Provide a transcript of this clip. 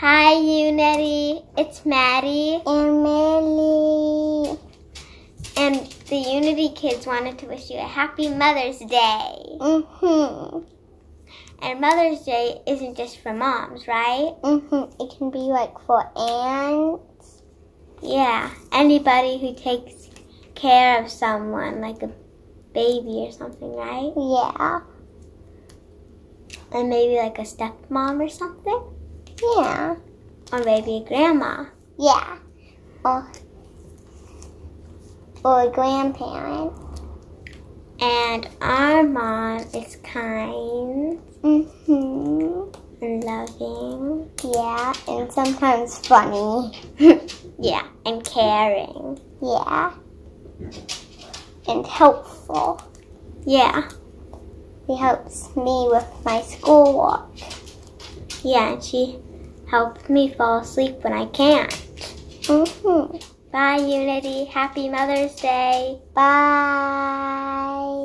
Hi, Unity. It's Maddie. And Millie. And the Unity kids wanted to wish you a happy Mother's Day. Mm-hmm. And Mother's Day isn't just for moms, right? Mm-hmm. It can be like for aunts. Yeah. Anybody who takes care of someone, like a baby or something, right? Yeah. And maybe like a stepmom or something? Yeah. Or maybe a grandma. Yeah. Or, or a grandparent. And our mom is kind Mm-hmm. and loving. Yeah. And sometimes funny. Yeah, and caring. Yeah. And helpful. Yeah. He helps me with my schoolwork. Yeah, and she helped me fall asleep when I can't. Mm-hmm. Bye, Unity. Happy Mother's Day. Bye.